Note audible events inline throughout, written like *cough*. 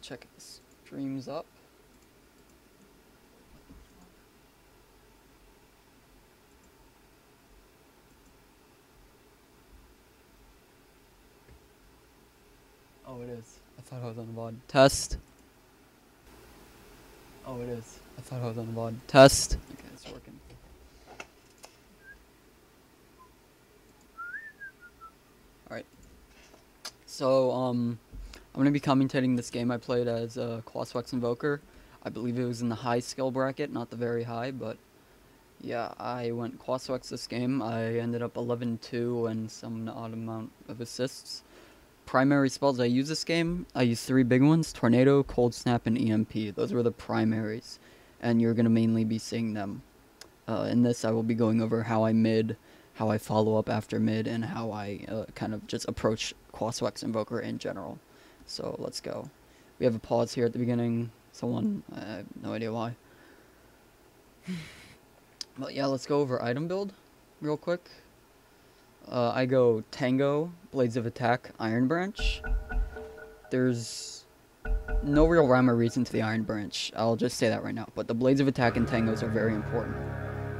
check if the stream's up. Oh, it is. I thought I was on a VOD. Test. Oh, it is. I thought I was on a VOD. Test. Okay, it's working. Alright. So, um, I'm gonna be commentating this game I played as uh, Quaswex Invoker. I believe it was in the high skill bracket, not the very high, but yeah, I went Quaswex this game. I ended up 11-2 and some odd amount of assists. Primary spells I use this game, I use three big ones, Tornado, Cold Snap, and EMP. Those were the primaries, and you're gonna mainly be seeing them. Uh, in this, I will be going over how I mid, how I follow up after mid, and how I uh, kind of just approach Quaswex Invoker in general. So let's go. We have a pause here at the beginning. Someone, I have no idea why. *laughs* but yeah, let's go over item build real quick. Uh, I go Tango, Blades of Attack, Iron Branch. There's no real rhyme or reason to the Iron Branch. I'll just say that right now. But the Blades of Attack and Tangos are very important.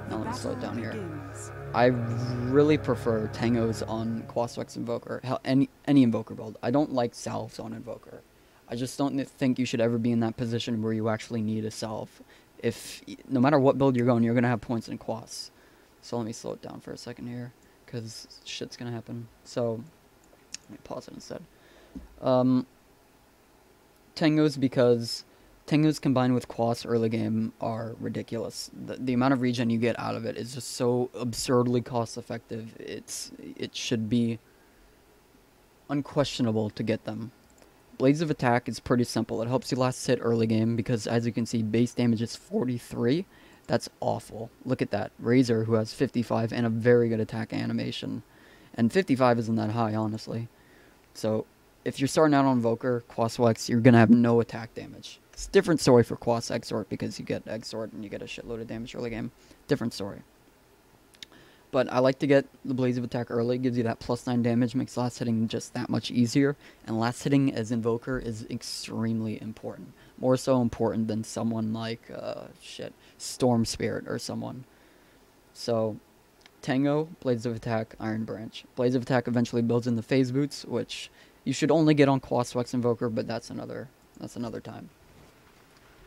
Now let me slow it down here. I really prefer Tangos on Quaswex Invoker, any any Invoker build. I don't like salves on Invoker. I just don't think you should ever be in that position where you actually need a salve. If no matter what build you're going, you're gonna have points in Quas. So let me slow it down for a second here, because shit's gonna happen. So let me pause it instead. Um, Tangos because Tangos combined with Quas early game are ridiculous. The, the amount of regen you get out of it is just so absurdly cost effective. It's it should be unquestionable to get them. Blades of Attack is pretty simple. It helps you last hit early game because as you can see base damage is 43. That's awful. Look at that. Razor who has 55 and a very good attack animation. And 55 isn't that high honestly. So if you're starting out on Invoker, Quaswex, you're going to have no attack damage. It's a different story for Quas Exort because you get Exort and you get a shitload of damage early game. Different story. But I like to get the Blades of Attack early. Gives you that plus 9 damage, makes last hitting just that much easier. And last hitting as Invoker is extremely important. More so important than someone like, uh, shit, Storm Spirit or someone. So, Tango, Blades of Attack, Iron Branch. Blades of Attack eventually builds in the Phase Boots, which you should only get on Quaswex Invoker, but that's another that's another time.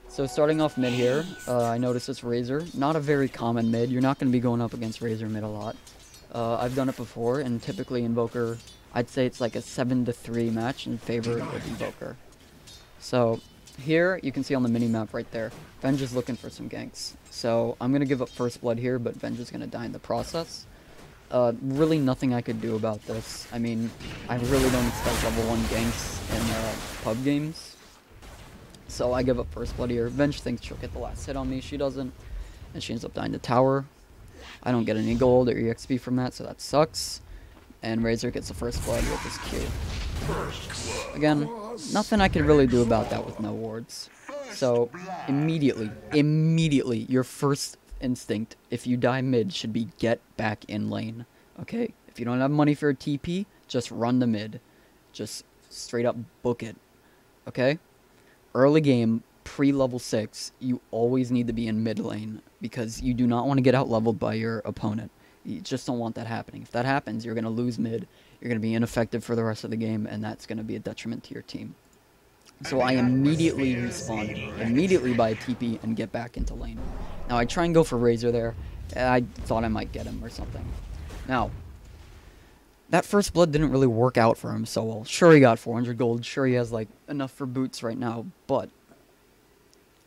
So starting off mid here, uh, I notice it's Razor. Not a very common mid. You're not going to be going up against Razor mid a lot. Uh, I've done it before, and typically Invoker, I'd say it's like a 7 to 3 match in favor of Invoker. So here, you can see on the mini-map right there, Venge is looking for some ganks. So I'm going to give up First Blood here, but Venge is going to die in the process. Uh, really nothing I could do about this. I mean, I really don't expect level 1 ganks in uh, pub games. So I give up first blood here. Venge thinks she'll get the last hit on me. She doesn't. And she ends up dying to tower. I don't get any gold or EXP from that, so that sucks. And Razor gets the first blood with his Q. Again, nothing I can really do about that with no wards. So, immediately, immediately, your first instinct, if you die mid, should be get back in lane. Okay? If you don't have money for a TP, just run the mid. Just straight up book it. Okay? Early game, pre level 6, you always need to be in mid lane because you do not want to get out leveled by your opponent. You just don't want that happening. If that happens, you're going to lose mid, you're going to be ineffective for the rest of the game, and that's going to be a detriment to your team. So I immediately respawn, immediately buy a TP, and get back into lane. Now I try and go for Razor there. I thought I might get him or something. Now, that first blood didn't really work out for him so well. Sure, he got 400 gold. Sure, he has, like, enough for boots right now. But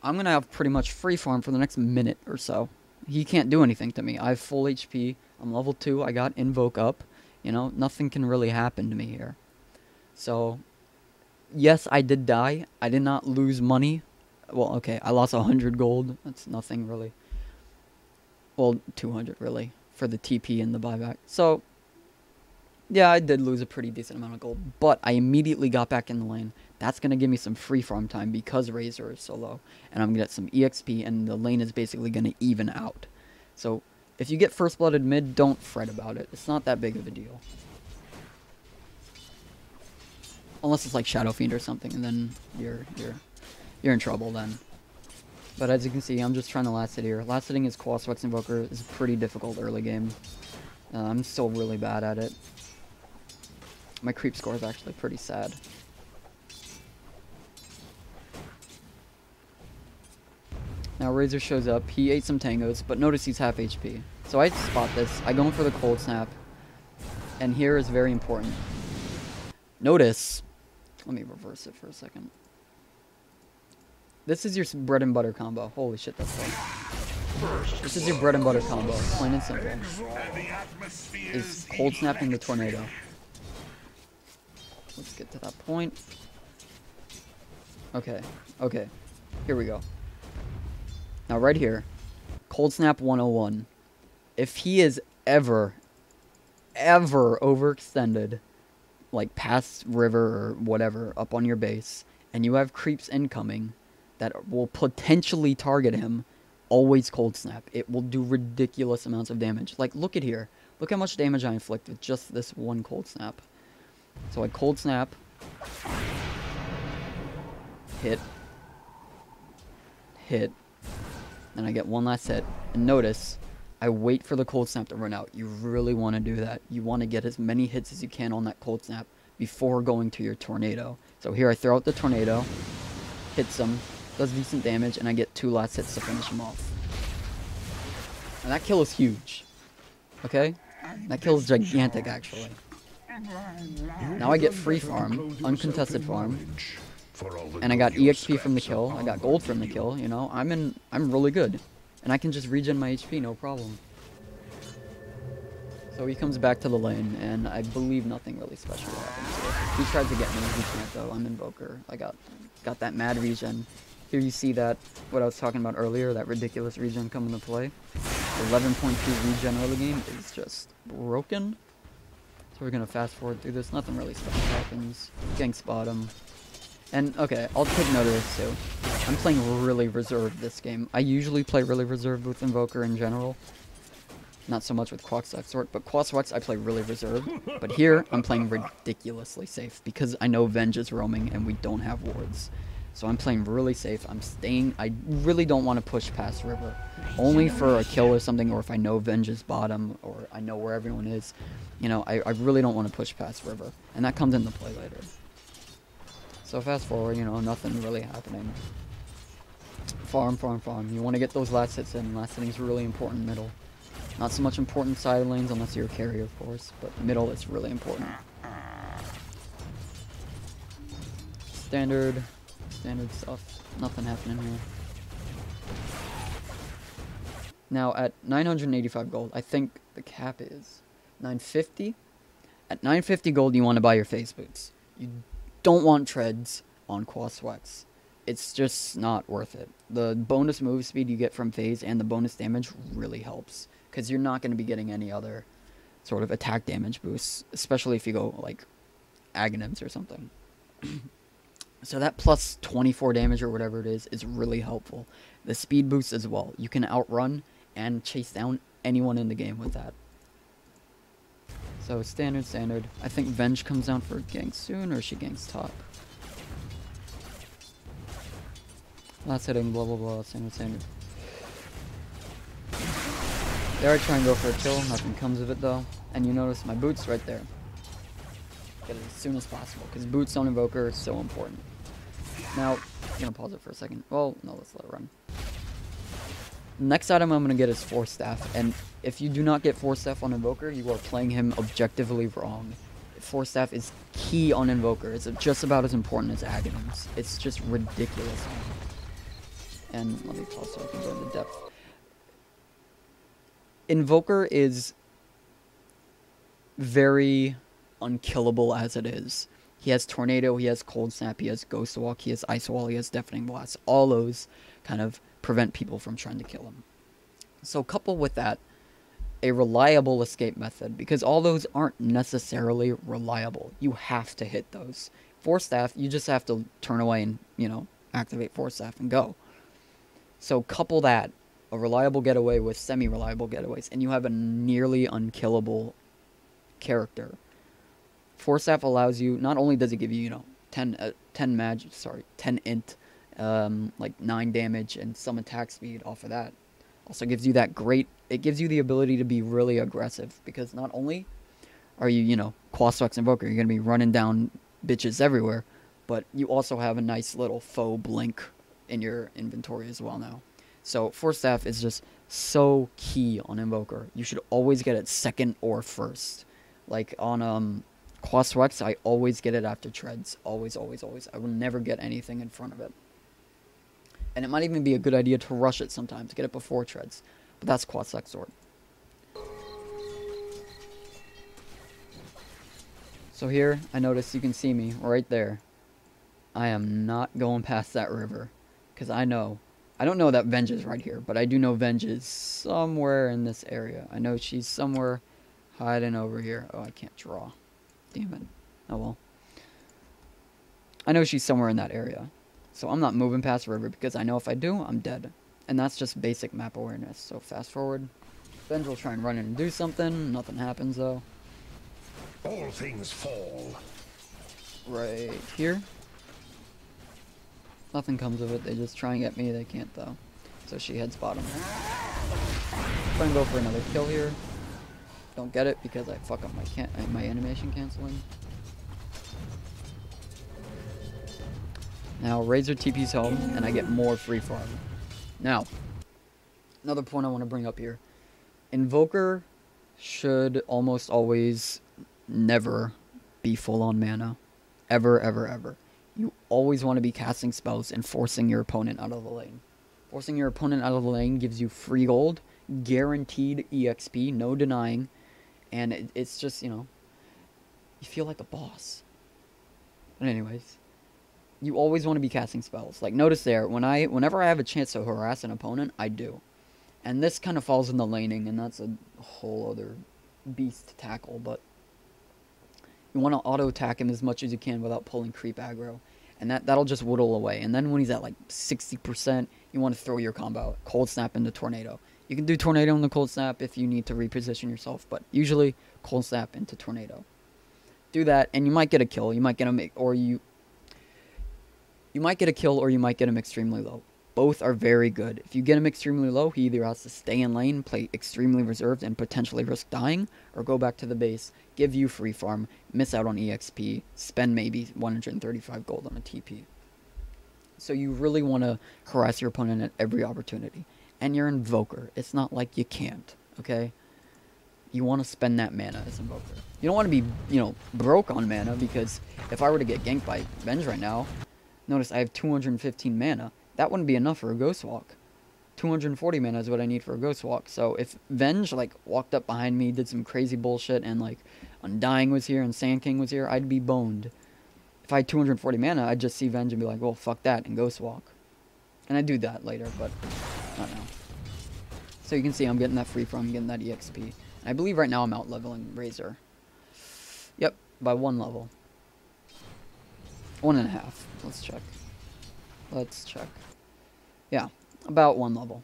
I'm going to have pretty much free farm for the next minute or so. He can't do anything to me. I have full HP. I'm level 2. I got Invoke up. You know, nothing can really happen to me here. So, yes, I did die. I did not lose money. Well, okay, I lost 100 gold. That's nothing really. Well, 200 really for the TP and the buyback. So, yeah, I did lose a pretty decent amount of gold, but I immediately got back in the lane. That's going to give me some free farm time because Razor is so low, and I'm going to get some EXP, and the lane is basically going to even out. So, if you get First Blooded mid, don't fret about it. It's not that big of a deal. unless it's like Shadow Fiend or something, and then you're you're you're in trouble then. But as you can see, I'm just trying to last it here. Last hitting his Quaswex Invoker is pretty difficult early game. Uh, I'm still really bad at it. My creep score is actually pretty sad. Now Razor shows up. He ate some tangos, but notice he's half HP. So I spot this. I go in for the cold snap. And here is very important. Notice. Let me reverse it for a second. This is your bread and butter combo. Holy shit, that's fun. This is your bread and butter combo. Plain and simple. Is cold snapping the tornado. Let's get to that point. Okay. Okay. Here we go. Now, right here, Cold Snap 101. If he is ever, ever overextended, like past river or whatever, up on your base, and you have creeps incoming that will potentially target him, always Cold Snap. It will do ridiculous amounts of damage. Like, look at here. Look how much damage I inflict with just this one Cold Snap. So I Cold Snap. Hit. Hit and I get one last hit. And notice, I wait for the cold snap to run out. You really want to do that. You want to get as many hits as you can on that cold snap before going to your tornado. So here I throw out the tornado, hits him, does decent damage, and I get two last hits to finish him off. And that kill is huge. Okay? That kill is gigantic, actually. Now I get free farm, uncontested farm, and I got EXP from the kill. I got gold from the kill. You know, I'm in. I'm really good, and I can just regen my HP, no problem. So he comes back to the lane, and I believe nothing really special happens. He tried to get me. He can't though. I'm Invoker. I got got that mad regen. Here you see that what I was talking about earlier, that ridiculous regen come into play. 11.2 regen early game is just broken. So we're gonna fast forward through this. Nothing really special happens. Gang spot him. And, okay, I'll take note of this too. I'm playing really reserved this game. I usually play really reserved with Invoker in general. Not so much with Quaxox, but Quaxox I play really reserved. But here, I'm playing ridiculously safe because I know Venge is roaming and we don't have wards. So I'm playing really safe. I'm staying... I really don't want to push past River. Only for a kill or something, or if I know Venge is bottom, or I know where everyone is. You know, I, I really don't want to push past River. And that comes into play later. So fast forward, you know, nothing really happening. Farm, farm, farm. You want to get those last hits in. Last hitting is really important middle. Not so much important side lanes unless you're a carrier, of course, but middle is really important. Standard, standard stuff. Nothing happening here. Now at 985 gold, I think the cap is 950. At 950 gold, you want to buy your phase boots. You don't want treads on Quaswex. It's just not worth it. The bonus move speed you get from phase and the bonus damage really helps. Because you're not going to be getting any other sort of attack damage boosts. Especially if you go like Aghanims or something. *clears throat* so that plus 24 damage or whatever it is is really helpful. The speed boost as well. You can outrun and chase down anyone in the game with that. So standard, standard. I think Venge comes down for a gang soon, or she ganks top. Last hitting, blah blah blah, standard, standard. There I try and go for a kill, nothing comes of it though. And you notice my boots right there. Get it as soon as possible, because boots on Invoker is so important. Now, I'm gonna pause it for a second. Well, no, let's let it run. Next item I'm to get is Force Staff, and if you do not get Force Staff on Invoker, you are playing him objectively wrong. Force Staff is key on Invoker. It's just about as important as Aghanims. It's just ridiculous. And let me pause so I can go into depth. Invoker is very unkillable as it is. He has Tornado, he has Cold Snap, he has Ghost Walk, he has Ice Wall, he has Deafening Blast. All those kind of prevent people from trying to kill him. So couple with that a reliable escape method because all those aren't necessarily reliable. You have to hit those. Force staff, you just have to turn away and, you know, activate force staff and go. So couple that a reliable getaway with semi-reliable getaways and you have a nearly unkillable character. Force Staff allows you, not only does it give you, you know, 10, uh, 10 mag, sorry, 10 int, um, like 9 damage and some attack speed off of that. Also gives you that great, it gives you the ability to be really aggressive because not only are you, you know, Quaswex Invoker, you're going to be running down bitches everywhere, but you also have a nice little faux blink in your inventory as well now. So Force Staff is just so key on Invoker. You should always get it second or first. Like on um Quaswex, I always get it after treads. Always, always, always. I will never get anything in front of it. And it might even be a good idea to rush it sometimes, get it before treads. But that's Quas Exort. So here, I notice you can see me right there. I am not going past that river. Because I know. I don't know that Venge is right here, but I do know Venge is somewhere in this area. I know she's somewhere hiding over here. Oh, I can't draw. Damn it. Oh well. I know she's somewhere in that area. So I'm not moving past the river because I know if I do, I'm dead. And that's just basic map awareness. So fast forward. Venge will try and run in and do something. Nothing happens though. All things fall. Right here. Nothing comes of it. They just try and get me. They can't though. So she heads bottom. Try and go for another kill here. Don't get it because I fuck up my can uh, my animation canceling. Now Razor TP's home and I get more free farm. Now, another point I want to bring up here. Invoker should almost always never be full on mana. Ever, ever, ever. You always want to be casting spells and forcing your opponent out of the lane. Forcing your opponent out of the lane gives you free gold, guaranteed EXP, no denying, and it, it's just, you know, you feel like a boss. But anyways, you always want to be casting spells. Like notice there, when I whenever I have a chance to harass an opponent, I do. And this kind of falls in the laning, and that's a whole other beast to tackle, but you want to auto attack him as much as you can without pulling creep aggro. And that, that'll just whittle away. And then when he's at like 60%, you want to throw your combo Cold Snap into Tornado. You can do Tornado in the Cold Snap if you need to reposition yourself, but usually Cold Snap into Tornado. Do that, and you might get a kill. You might get him, or you you might get a kill, or you might get him extremely low. Both are very good. If you get him extremely low, he either has to stay in lane, play extremely reserved, and potentially risk dying, or go back to the base, give you free farm, miss out on EXP, spend maybe 135 gold on a TP. So you really want to harass your opponent at every opportunity. And you're Invoker. It's not like you can't, okay? You want to spend that mana as Invoker. You don't want to be, you know, broke on mana because if I were to get ganked by Venge right now, notice I have 215 mana. That wouldn't be enough for a Ghost Walk. 240 mana is what I need for a Ghost Walk. So if Venge, like, walked up behind me, did some crazy bullshit, and, like, Undying was here and Sand King was here, I'd be boned. If I had 240 mana, I'd just see Venge and be like, well, fuck that, and Ghost Walk. And I'd do that later, but not now. So you can see I'm getting that free from, getting that EXP. And I believe right now I'm out leveling Razor. Yep, by one level. One and a half. Let's check. Let's check. Yeah, about one level.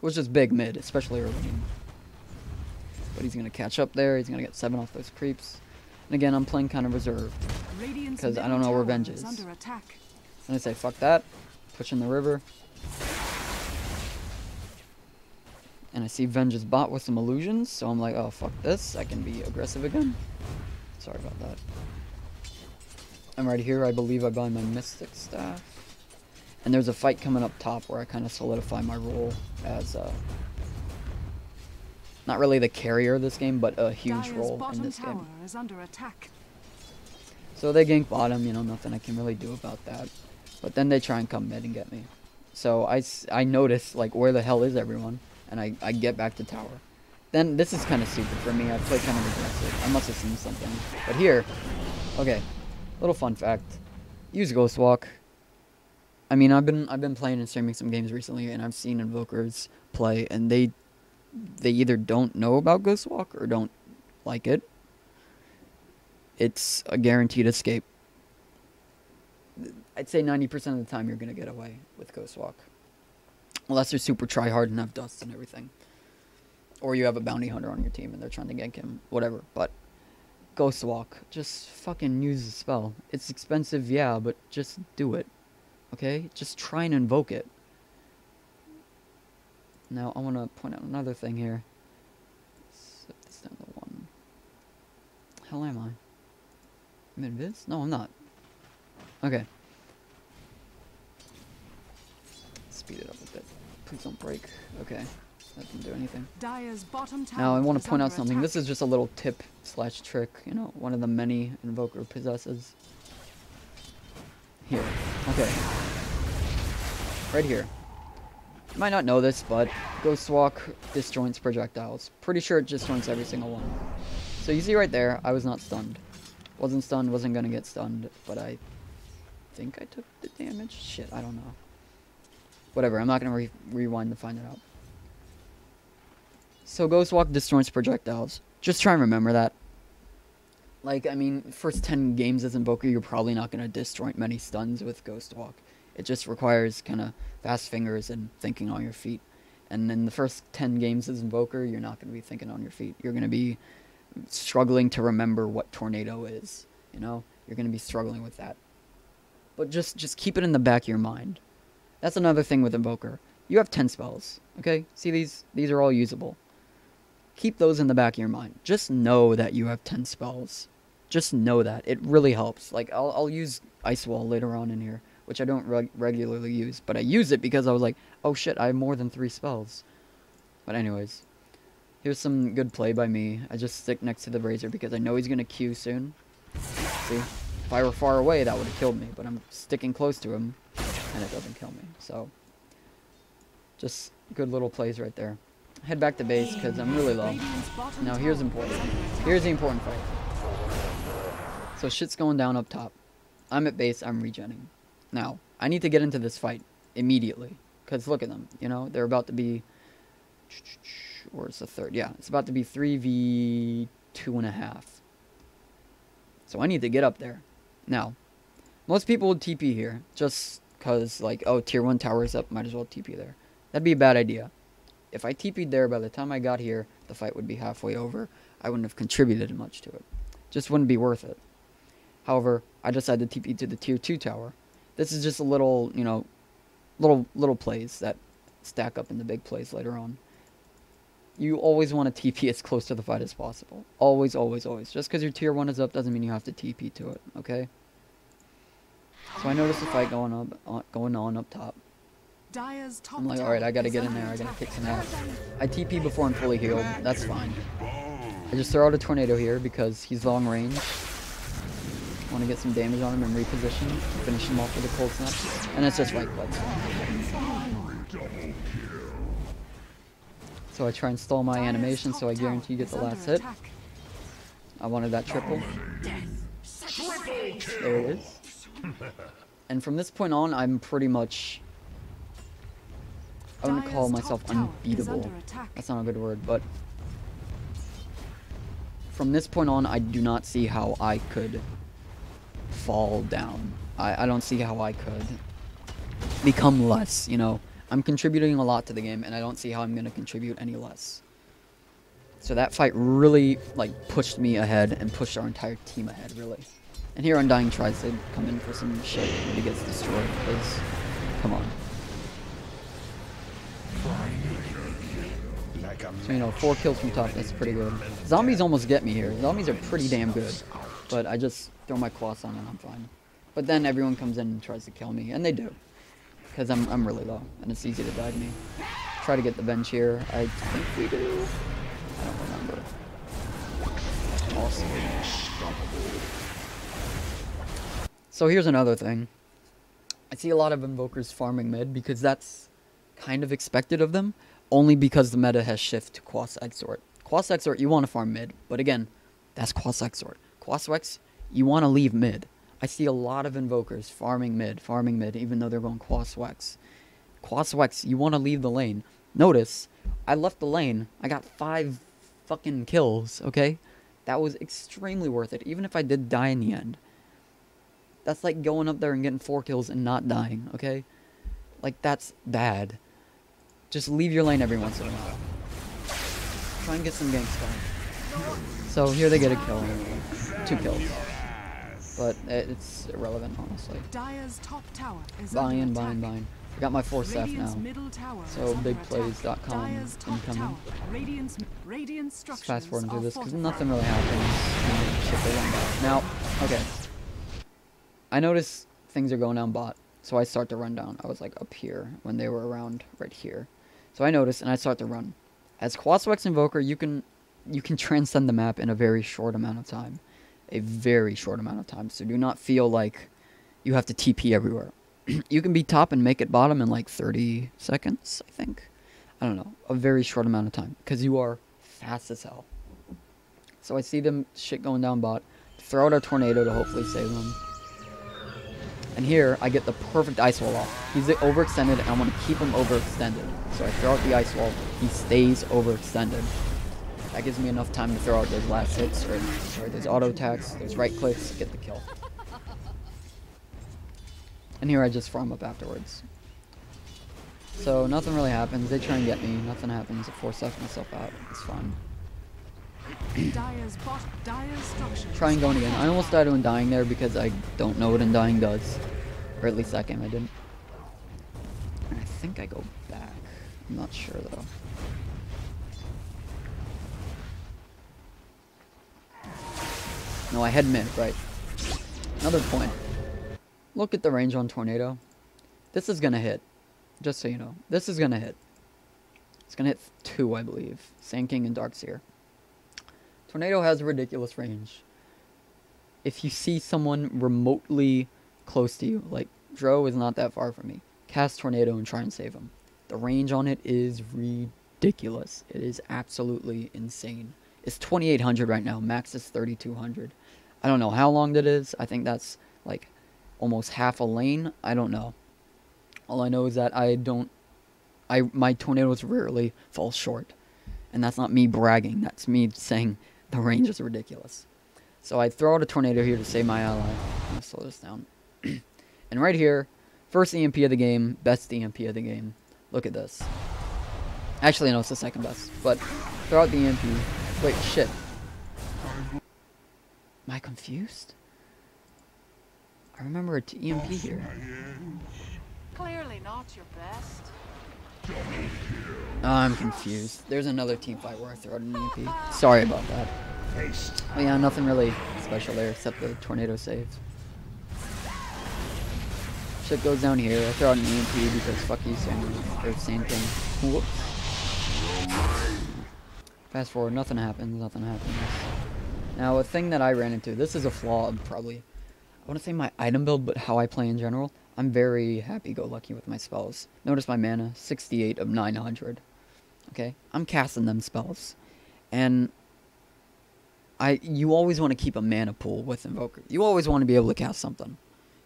Which is big mid, especially early. But he's going to catch up there. He's going to get 7 off those creeps. And again, I'm playing kind of reserved. Because I don't know where Revenge is. And I say, fuck that. Push in the river. And I see Venge's bot with some illusions. So I'm like, oh, fuck this. I can be aggressive again. Sorry about that. I'm right here. I believe I buy my Mystic Staff. And there's a fight coming up top where I kind of solidify my role as uh, not really the carrier of this game, but a huge Dire's role in this game. Is under attack. So they gank bottom, you know, nothing I can really do about that. But then they try and come mid and get me. So I, I notice, like, where the hell is everyone? And I, I get back to tower. Then this is kind of stupid for me. I play kind of aggressive. I must have seen something. But here, okay, little fun fact. Use Ghost Walk. I mean, I've been I've been playing and streaming some games recently, and I've seen Invokers play, and they they either don't know about Ghost Walk or don't like it. It's a guaranteed escape. I'd say 90% of the time you're going to get away with Ghost Walk. Unless you're super try hard and have dust and everything. Or you have a bounty hunter on your team and they're trying to gank him. Whatever. But Ghost Walk. Just fucking use the spell. It's expensive, yeah, but just do it. Okay? Just try and invoke it. Now, I want to point out another thing here. Set this down to one. Hell am I? I'm in Viz? No, I'm not. Okay. Speed it up a bit. Please don't break. Okay. That didn't do anything. Dire's bottom Now I want to point out something. This is just a little tip slash trick. You know, one of the many Invoker possesses. Here. Okay. Right here. You might not know this, but Ghost Walk disjoints projectiles. Pretty sure it disjoints every single one. So you see right there, I was not stunned. Wasn't stunned, wasn't gonna get stunned, but I think I took the damage. Shit, I don't know. Whatever, I'm not gonna re rewind to find it out. So Ghost Walk disjoints projectiles. Just try and remember that. Like, I mean, first 10 games as Invoker, you're probably not going to destroy many stuns with Ghost Walk. It just requires kind of fast fingers and thinking on your feet. And in the first 10 games as Invoker, you're not going to be thinking on your feet. You're going to be struggling to remember what Tornado is. You know? You're going to be struggling with that. But just, just keep it in the back of your mind. That's another thing with Invoker. You have 10 spells, okay? See, these, these are all usable keep those in the back of your mind. Just know that you have 10 spells. Just know that. It really helps. Like, I'll, I'll use Ice Wall later on in here, which I don't reg- regularly use, but I use it because I was like, oh shit, I have more than three spells. But anyways, here's some good play by me. I just stick next to the Razor because I know he's going to Q soon. See? If I were far away, that would have killed me, but I'm sticking close to him, and it doesn't kill me. So, just good little plays right there. Head back to base because I'm really low. Now here's important. Here's the important fight. So shit's going down up top. I'm at base. I'm regenning. Now I need to get into this fight immediately because look at them. You know they're about to be. Where's the third? Yeah, it's about to be three v two and a half. So I need to get up there. Now, most people would TP here just because like oh tier one tower's up, might as well TP there. That'd be a bad idea. If I TP'd there, by the time I got here, the fight would be halfway over. I wouldn't have contributed much to it. Just wouldn't be worth it. However, I decided to TP to the tier 2 tower. This is just a little, you know, little little plays that stack up in the big plays later on. You always want to TP as close to the fight as possible. Always, always, always. Just because your tier 1 is up doesn't mean you have to TP to it, okay? So I noticed a fight going up, on, going on up top. I'm like, alright, I gotta get in there, I gotta kick some ass. I TP before I'm fully healed, that's fine. I just throw out a tornado here because he's long range. Want to get some damage on him and reposition, finish him off with a cold snap, and it's just right click. So I try and stall my animation so I guarantee you get the last hit. I wanted that triple. There it is. And from this point on, I'm pretty much. I wouldn't call myself top tower is unbeatable. That's not a good word, but from this point on, I do not see how I could fall down. I, I don't see how I could become less, you know. I'm contributing a lot to the game, and I don't see how I'm going to contribute any less. So that fight really, like, pushed me ahead and pushed our entire team ahead, really. And here Undying tries to come in for some shit, and he gets destroyed, because, come on. So, you know, four kills from top, that's pretty good. Zombies almost get me here. Zombies are pretty damn good. But I just throw my cross on and I'm fine. But then everyone comes in and tries to kill me, and they do. Because I'm, I'm really low, and it's easy to die to me. Try to get the bench here. I think we do. I don't remember. Awesome. So here's another thing. I see a lot of invokers farming mid because that's kind of expected of them, only because the meta has shifted to Quas Exort. Quas Exort, you want to farm mid, but again, that's Quas Exort. Quas Wex, you want to leave mid. I see a lot of invokers farming mid, farming mid, even though they're going Quas Wex. Quas Wex, you want to leave the lane. Notice, I left the lane. I got five fucking kills, okay? That was extremely worth it, even if I did die in the end. That's like going up there and getting four kills and not dying, okay? Like, that's bad. Just leave your lane every once in a while. Try and get some ganks going. So here they get a kill. Two kills. But uh, it's irrelevant, honestly. Dire's top tower is Buying, attack. buying. I got my Force Staff now. tower So is under attack. bigplays.com incoming. Radiant Let's fast forward through this because nothing really happens. and shit they run back. Now, okay. I notice things are going down bot, so I start to run down. I was like up here when they were around right here. So I notice and I start to run. As Quaswex Invoker, you can you can *laughs* transcend the map in a very short amount of time. A very short amount of time. So do not feel like you have to TP everywhere. *clears throat* you can be top and make it bottom in like 30 seconds, I think. I don't know. A very short amount of time. Because you are fast as hell. So I see them shit going down bot. Throw out a tornado to hopefully save them. And here, I get the perfect ice wall off. He's overextended, and I want to keep him overextended. So I throw out the ice wall. He stays overextended. That gives me enough time to throw out those last hits, or, or those auto attacks, those right clicks, get the kill. And here I just farm up afterwards. So nothing really happens. They try and get me. Nothing happens. I force myself out. It's fine. Dire's bot Dire's structures Trying going again. I almost died when dying there because I don't know what Undying does. Or at least that game I didn't. I think I go back. I'm not sure though. No, I head mid, right. Another point. Look at the range on Tornado. This is gonna hit. Just so you know. This is gonna hit. It's gonna hit two, I believe. Sand King and Darkseer. Tornado has a ridiculous range. If you see someone remotely close to you, like Drow is not that far from me, cast Tornado and try and save him. The range on it is ridiculous. It is absolutely insane. It's 2800 right now. Max is 3200. I don't know how long that is. I think that's like almost half a lane. I don't know. All I know is that I don't I my tornadoes rarely fall short. And that's not me bragging. That's me saying the range is ridiculous. So I throw out a tornado here to save my ally. Slow this down. *clears throat* and right here, first EMP of the game, best EMP of the game. Look at this. Actually, no, it's the second best. But throw out the EMP. Wait, shit. Am I confused? I remember a t- EMP here. Clearly not your best. I'm confused. There's another team fight where I throw out an EMP. Sorry about that. But yeah, nothing really special there except the tornado saves. Shit goes down here. I throw out an EMP because fuck you, same, or same thing. Whoops. Fast forward, nothing happens, nothing happens. Now, a thing that I ran into, this is a flaw probably, I want to say my item build, but how I play in general. I'm very happy-go-lucky with my spells. Notice my mana, 68 of 900. Okay? I'm casting them spells. And I you always want to keep a mana pool with Invoker. You always want to be able to cast something.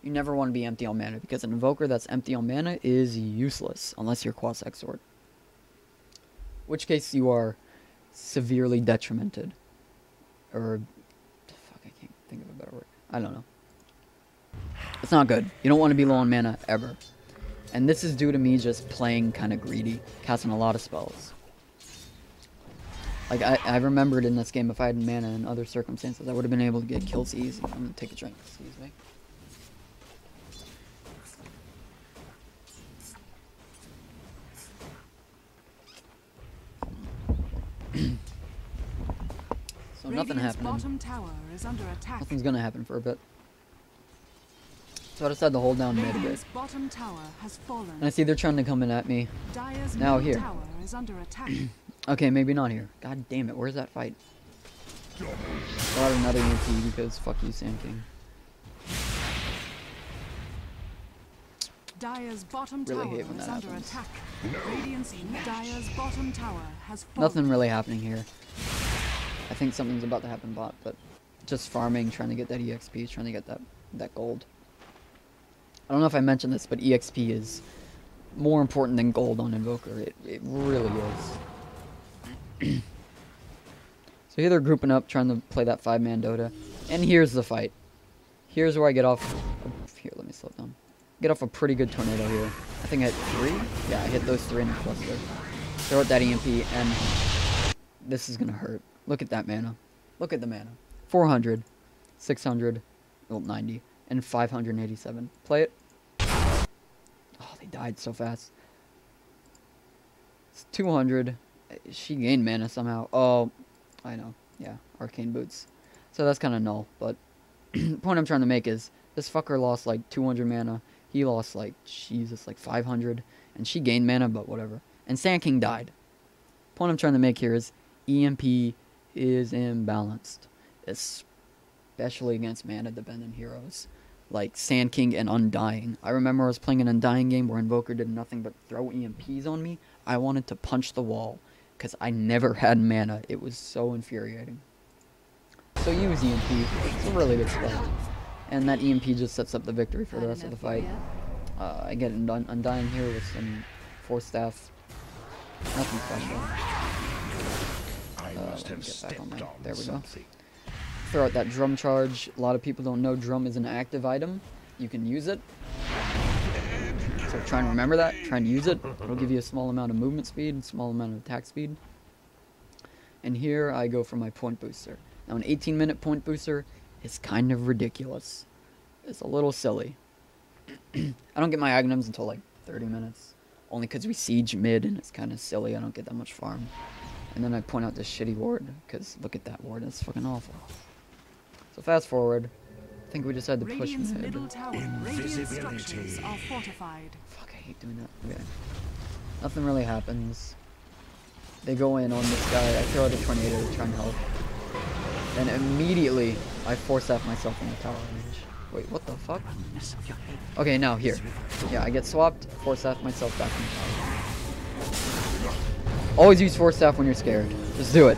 You never want to be empty on mana because an Invoker that's empty on mana is useless unless you're Quas Exort. Which case you are severely detrimented. Or fuck, I can't think of a better word. I don't know. It's not good. You don't want to be low on mana ever. And this is due to me just playing kind of greedy, casting a lot of spells. Like, I, I remembered in this game, if I had mana in other circumstances, I would have been able to get kills easy. I'm gonna take a drink, excuse me. *clears throat* so nothing Radiant's happening. bottom tower is under attack. Nothing's gonna happen for a bit. So I decided to hold down mid a bit. Radiant's bottom tower has fallen. And I see they're trying to come in at me. Dire's Now here. tower is under attack. *clears throat* Okay, maybe not here. God damn it, where's that fight? Out another EMP because fuck you, Sand King. Dire's bottom Really tower hate when is that under happens. attack. Radiant's Dire's bottom tower has fallen. Nothing really happening here. I think something's about to happen bot, but just farming, trying to get that EXP, trying to get that that gold. I don't know if I mentioned this, but EXP is more important than gold on Invoker. It it really is. *clears throat* so here they're grouping up, trying to play that five man Dota, and here's the fight. Here's where I get off. Here, let me slow down. Get off a pretty good tornado here. I think I hit three. Yeah, I hit those three in the cluster. Throw out that EMP, and this is gonna hurt. Look at that mana. Look at the mana. 400, 600, well, 90, and 587. Play it. Oh, they died so fast. It's 200. She gained mana somehow. Oh, I know. Yeah, arcane boots. So that's kind of null. But *clears throat* the point I'm trying to make is this fucker lost like 200 mana. He lost like Jesus, like 500, and she gained mana, but whatever. And Sand King died. Point I'm trying to make here is EMP is imbalanced, especially against mana dependent heroes like Sand King and Undying. I remember I was playing an Undying game where Invoker did nothing but throw EMPs on me. I wanted to punch the wall because I never *laughs* had mana. It was so infuriating. So use EMP. It's a really good spell. And that EMP just sets up the victory for the rest of the fight. Uh, I get Undying here with some Force Staff. Nothing special. I Uh, must let me have stepped on on, there we go. Throw out that Drum Charge. A lot of people don't know Drum is an active item. You can use it. So try and remember that. Try and use it. It'll give you a small amount of movement speed, small amount of attack speed. And here I go for my point booster. Now an 18 minute point booster is kind of ridiculous. It's a little silly. *clears throat* I don't get my Aghanims until like 30 minutes. Only because we siege mid and it's kind of silly. I don't get that much farm. And then I point out this shitty ward because look at that ward. It's fucking awful. So fast forward. I think we decided to push Radiant's mid. middle tower. Invisibility. are fortified. Fuck, I hate doing that. Okay. Nothing really happens. They go in on this guy. I throw out a tornado to try and help. Then immediately, I force F myself in the tower range. Wait, what the fuck? Okay, now here. Yeah, I get swapped, force F myself back in the tower. Always use force F when you're scared. Just do it.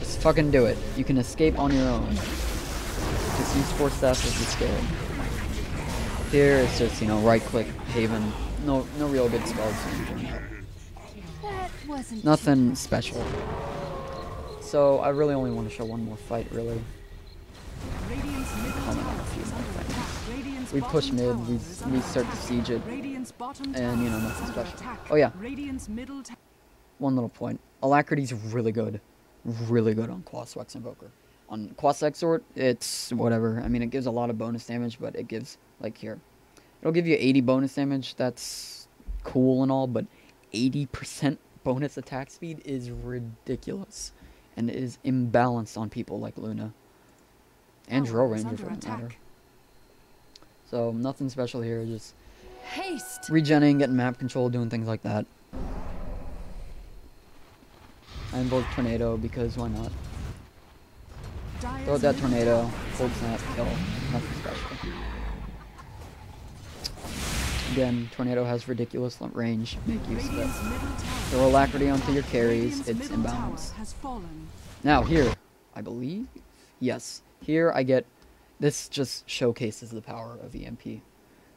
Just fucking do it. You can escape on your own. Just use force F if you're scared. Here it's just, you know, right click, Haven. No no real good spells Nothing special. So I really only want to show one more fight really. A. We push mid, we we start to siege it. And, you know, nothing special. Oh, yeah. One little point. Alacrity's really good. Really good on Quaswex Invoker. On Quas Exort, it's whatever. I mean, it gives a lot of bonus damage, but it gives, like here. It'll give you 80 bonus damage. That's cool and all, but 80% bonus attack speed is ridiculous. And it is imbalanced on people like Luna. And Tower Drill Ranger for that matter. So, nothing special here. Just haste. regenning, getting map control, doing things like that. I invoke tornado because why not? Throw out that tornado, cold snap, kill. Oh, Nothing special. Again, tornado has ridiculous range. Make use of it. Radiant's middle tower Throw alacrity onto your carries. It's middle tower imbalanced. has fallen. Now here, I believe, yes, here I get. This just showcases the power of EMP.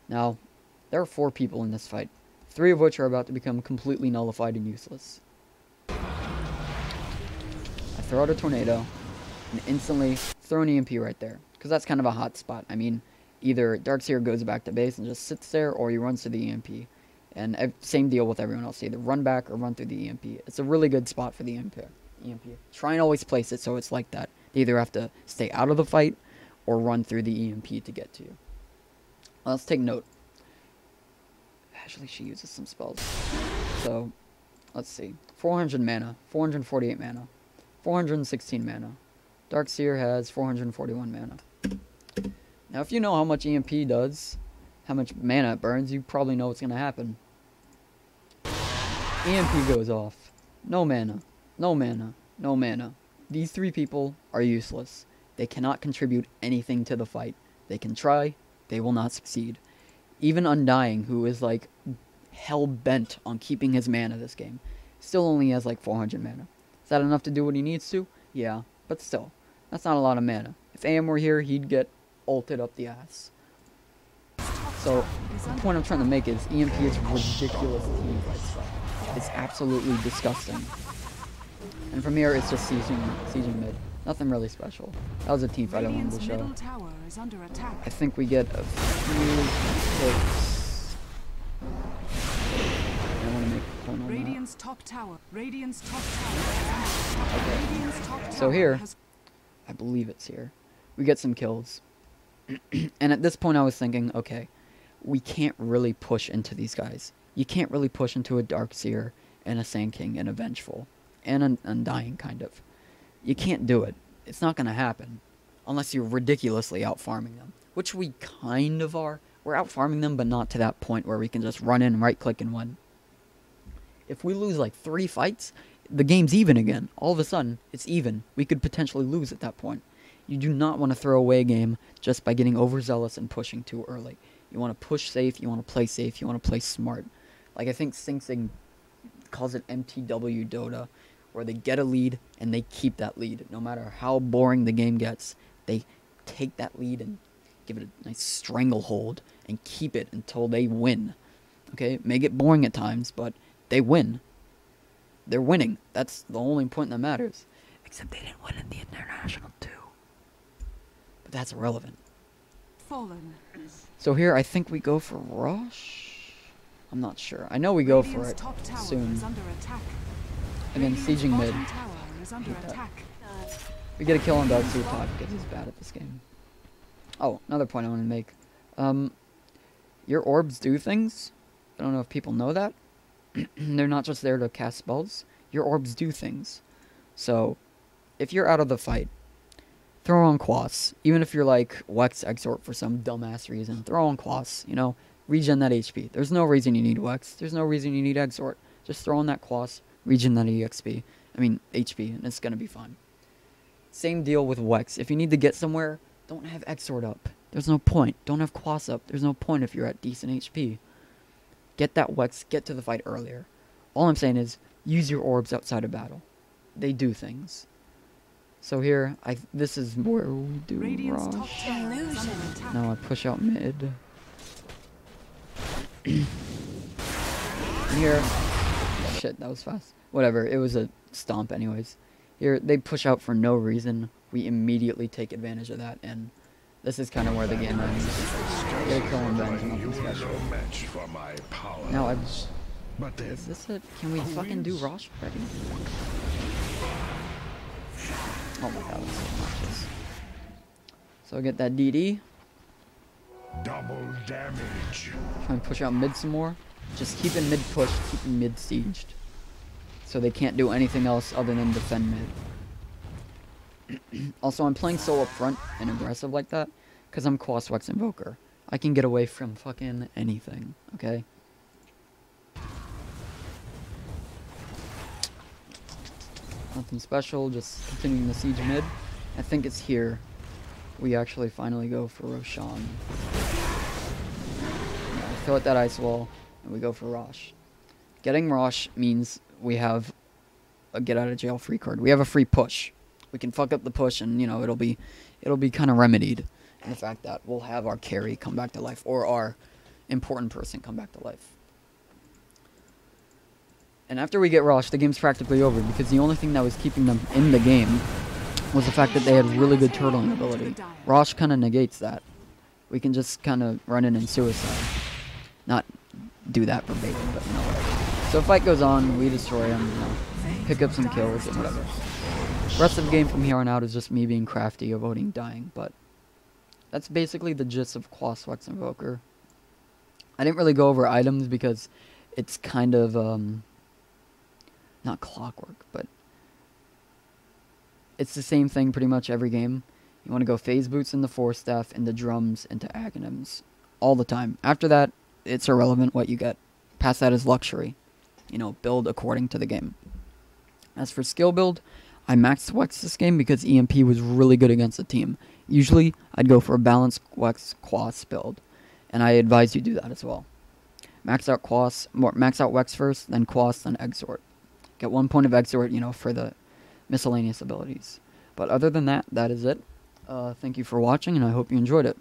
Now, there are four people in this fight, three of which are about to become completely nullified and useless. I throw out a tornado, and instantly throw an EMP right there, because that's kind of a hot spot. I mean, either Darkseer goes back to base and just sits there, or he runs to the EMP. And same deal with everyone else. Either run back or run through the EMP. It's a really good spot for the EMP. EMP. Try and always place it so it's like that. They either have to stay out of the fight or run through the EMP to get to you. Let's take note. Actually, she uses some spells. So, let's see. 400 mana, 448 mana, 416 mana. Darkseer has 441 mana. Now, if you know how much EMP does, how much mana it burns, you probably know what's going to happen. EMP goes off. No mana. No mana. No mana. These three people are useless. They cannot contribute anything to the fight. They can try, they will not succeed. Even Undying, who is like hell bent on keeping his mana this game, still only has like 400 mana. Is that enough to do what he needs to? Yeah, but still, that's not a lot of mana. If AM were here, he'd get ulted up the ass. So, the point I'm trying to make is EMP is ridiculous team fight stuff. It's absolutely disgusting. And from here, it's just sieging, sieging mid. Nothing really special. That was a team fight I wanted to show. middle tower is under attack. I think we get a few hits. I want to make a point on that. Radiant's top tower. Radiant's top tower. is under attack. Radiant's top So here- I believe it's here. We get some kills. *clears throat* and at this point, I was thinking, okay, we can't really push into these guys. You can't really push into a Dark Seer and a Sand King and a Vengeful and an Undying, kind of. You can't do it. It's not going to happen unless you're ridiculously out farming them, which we kind of are. We're out farming them, but not to that point where we can just run in, right click, and win. If we lose like three fights, the game's even again. All of a sudden, it's even. We could potentially lose at that point. You do not want to throw away a game just by getting overzealous and pushing too early. You want to push safe, you want to play safe, you want to play smart. Like I think Sing Sing calls it MTW Dota, where they get a lead and they keep that lead. No matter how boring the game gets, they take that lead and give it a nice stranglehold and keep it until they win. Okay, it may get boring at times, but they win. They're winning. That's the only point that matters. Except they didn't win in the international too. But that's irrelevant. fallen. So here, I think we go for Rosh. I'm not sure. I know we go for it top tower soon. is under attack. Again, Radiant's sieging mid. tower is under attack. We get a kill on Dark Seer top because he's bad at this game. Oh, another point I want to make. Um, your orbs do things. I don't know if people know that. *clears throat* They're not just there to cast spells. Your orbs do things. So, if you're out of the fight, throw on Quas. Even if you're like Wex Exort for some dumbass reason, throw on Quas. You know, regen that HP. There's no reason you need Wex. There's no reason you need Exort. Just throw on that Quas, regen that EXP. I mean, HP, and it's gonna be fine. Same deal with Wex. If you need to get somewhere, don't have Exort up. There's no point. Don't have Quas up. There's no point if you're at decent HP. Get that Wex, get to the fight earlier. All I'm saying is, use your orbs outside of battle. They do things. So here, I this is where we do Radiant's Rosh. tower is under attack. Now I push out mid. *clears throat* Here. Shit, that was fast. Whatever, it was a stomp anyways. Here, they push out for no reason. We immediately take advantage of that, and this is kind of where the game ends. Get a kill on nothing special. no match for my power. I, but then, is this it? Can we fucking do Rosh already? Oh my god, that's so obnoxious. So I get that DD. double damage. Try and push out mid some more. Just keep it mid push, keep it mid sieged. So they can't do anything else other than defend mid. *clears throat* also, I'm playing so up front and aggressive like that because I'm Quaswex Invoker. I can get away from fucking anything, okay? Nothing special, just continuing the siege mid. I think it's here we actually finally go for Roshan. Yeah, throw at that ice wall, and we go for Rosh. Getting Rosh means we have a get out of jail free card. We have a free push. We can fuck up the push, and you know it'll be, it'll be kind of remedied in the fact that we'll have our carry come back to life or our important person come back to life. And after we get Rosh, the game's practically over because the only thing that was keeping them in the game was the fact that they had really good turtling ability. Rosh kind of negates that. We can just kind of run in and suicide. Not do that verbatim, but you know whatever. So fight goes on, we destroy them, you know, pick up some kills and whatever. Rest of the game from here on out is just me being crafty, avoiding dying, but that's basically the gist of Quaswex Invoker. I didn't really go over items because it's kind of um not clockwork, but it's the same thing pretty much every game. You want to go phase boots into force staff, into drums, into aghanims, all the time. After that, it's irrelevant what you get. Past that is luxury. You know, build according to the game. As for skill build, I maxed Wex this game because EMP was really good against the team. Usually, I'd go for a balanced Wex Quas build, and I advise you do that as well. Max out Quas, more, max out Wex first, then Quas, then Exort. Get one point of Exort, you know, for the miscellaneous abilities. But other than that, that is it. Uh, thank you for watching, and I hope you enjoyed it.